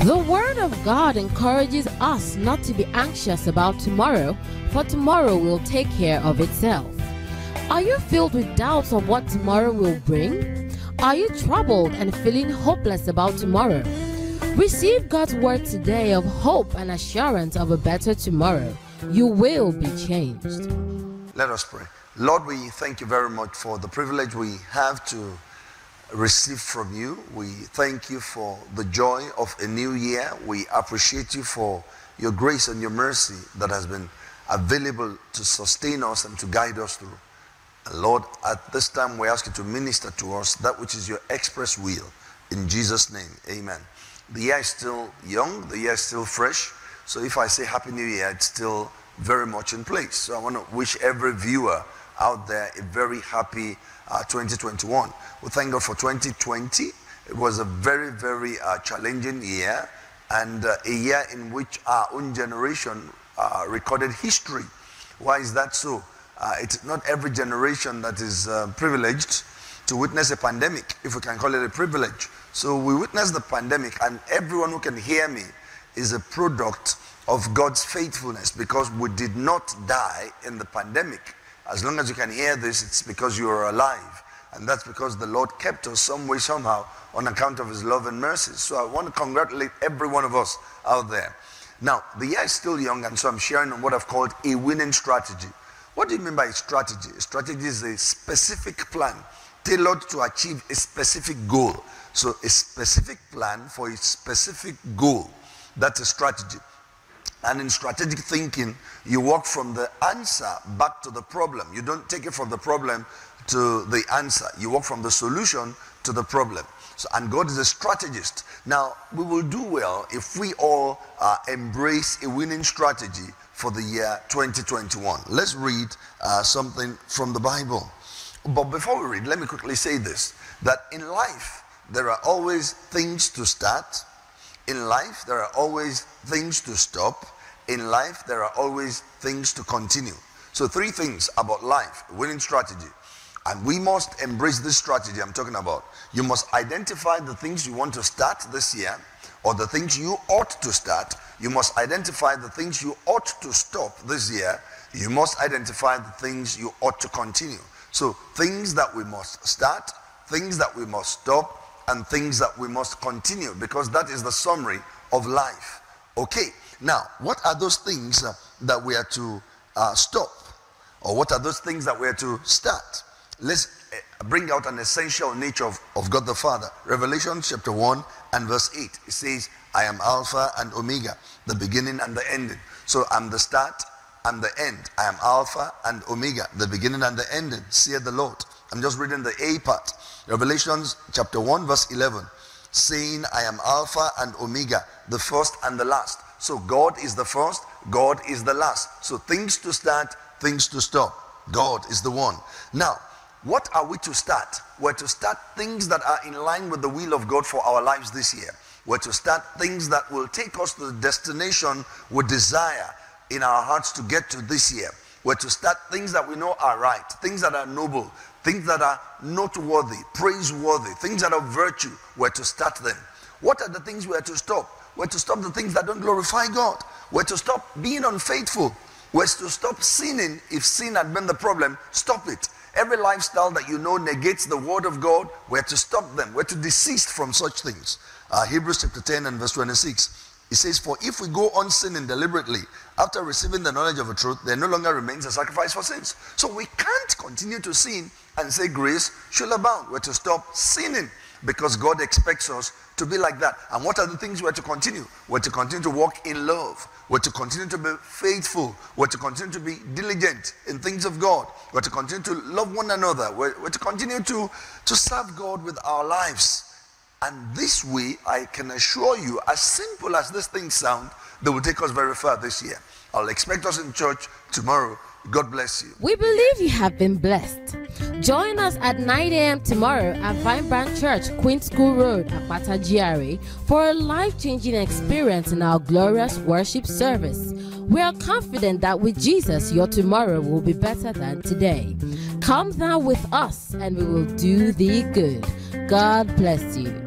The Word of God encourages us not to be anxious about tomorrow, for tomorrow will take care of itself. Are you filled with doubts of what tomorrow will bring? Are you troubled and feeling hopeless about tomorrow? Receive God's word today of hope and assurance of a better tomorrow. You will be changed. Let us pray. Lord, we thank you very much for the privilege we have to receive from you. We thank you for the joy of a new year. We appreciate you for your grace and your mercy that has been available to sustain us and to guide us through. And Lord, at this time we ask you to minister to us that which is your express will. In Jesus' name, amen. The year is still young, the year is still fresh. So if I say Happy New Year, it's still very much in place. So I want to wish every viewer out there a very happy uh, 2021. We thank God for 2020. It was a very, very uh, challenging year and uh, a year in which our own generation uh, recorded history. Why is that so? Uh, it's not every generation that is uh, privileged to witness a pandemic, if we can call it a privilege. So we witnessed the pandemic, and everyone who can hear me is a product of God's faithfulness because we did not die in the pandemic. As long as you can hear this, it's because you are alive. And that's because the Lord kept us some way, somehow, on account of His love and mercy. So I want to congratulate every one of us out there. Now, the year is still young, and so I'm sharing what I've called a winning strategy. What do you mean by strategy? A strategy is a specific plan tailored to achieve a specific goal. So, a specific plan for a specific goal. That's a strategy. And in strategic thinking, you walk from the answer back to the problem. You don't take it from the problem to the answer. You walk from the solution to the problem. So, and God is a strategist. Now, we will do well if we all uh, embrace a winning strategy for the year 2021. Let's read uh, something from the Bible. But before we read, let me quickly say this that in life, there are always things to start. In life, there are always things to stop. In life, there are always things to continue. So, three things about life winning strategy. And we must embrace this strategy I'm talking about. You must identify the things you want to start this year or the things you ought to start. You must identify the things you ought to stop this year. You must identify the things you ought to continue. So, things that we must start, things that we must stop, and things that we must continue because that is the summary of life. Okay, now, what are those things uh, that we are to uh, stop? Or what are those things that we are to start? let's eh, bring out an essential nature of, of God the Father. Revelation chapter 1 and verse 8. It says, I am Alpha and Omega, the beginning and the ending. So I'm the start and the end. I am Alpha and Omega, the beginning and the ending, saith the Lord. I'm just reading the A part. Revelation chapter 1, verse 11, saying, I am Alpha and Omega, the first and the last. So God is the first, God is the last. So things to start, things to stop. God is the one. Now, what are we to start? We're to start things that are in line with the will of God for our lives this year. We're to start things that will take us to the destination we desire in our hearts to get to this year. We're to start things that we know are right, things that are noble, things that are noteworthy, praiseworthy, things that are virtue. We're to start them. What are the things we're to stop? We're to stop the things that don't glorify God. We're to stop being unfaithful. We're to stop sinning. If sin had been the problem, stop it. Every lifestyle that you know negates the word of God, we're to stop them. We're to desist from such things. Uh, Hebrews chapter 10 and verse 26. It says, For if we go on sinning deliberately after receiving the knowledge of the truth, there no longer remains a sacrifice for sins. So we can't continue to sin and say grace should abound. We're to stop sinning because God expects us to be like that. And what are the things we're to continue? We're to continue to walk in love. We're to continue to be faithful. We're to continue to be diligent in things of God. We're to continue to love one another. We're, we're to continue to, to serve God with our lives. And this way, I can assure you, as simple as this thing sound, they will take us very far this year. I'll expect us in church tomorrow. God bless you. We believe you have been blessed. Join us at 9 a.m. tomorrow at Vine Branch Church, Queen School Road, Apata GRA, for a life changing experience in our glorious worship service. We are confident that with Jesus, your tomorrow will be better than today. Come thou with us, and we will do thee good. God bless you.